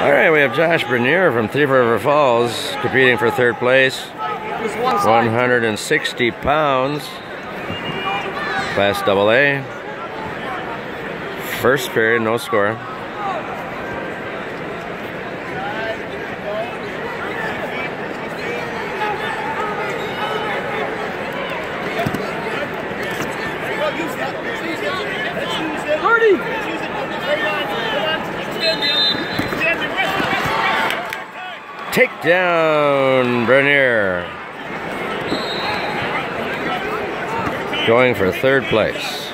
All right, we have Josh Bernier from Thief River Falls competing for third place. 160 pounds. Class double A. First period, no score. Take down Bernier. Going for third place.